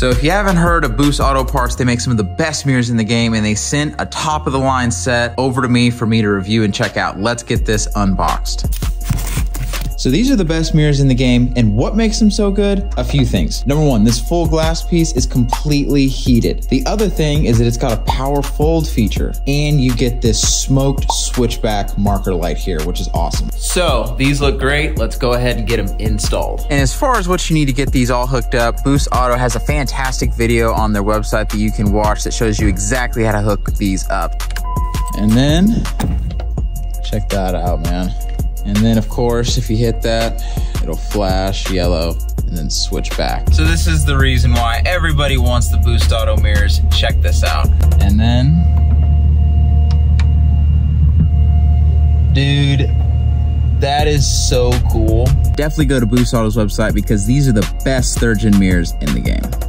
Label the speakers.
Speaker 1: So if you haven't heard of Boost Auto Parts, they make some of the best mirrors in the game and they sent a top of the line set over to me for me to review and check out. Let's get this unboxed. So these are the best mirrors in the game, and what makes them so good? A few things. Number one, this full glass piece is completely heated. The other thing is that it's got a power fold feature, and you get this smoked switchback marker light here, which is awesome.
Speaker 2: So these look great. Let's go ahead and get them installed.
Speaker 1: And as far as what you need to get these all hooked up, Boost Auto has a fantastic video on their website that you can watch that shows you exactly how to hook these up. And then, check that out, man. And then of course, if you hit that, it'll flash yellow and then switch back.
Speaker 2: So this is the reason why everybody wants the Boost Auto mirrors. Check this out.
Speaker 1: And then,
Speaker 2: dude, that is so cool.
Speaker 1: Definitely go to Boost Auto's website because these are the best third gen mirrors in the game.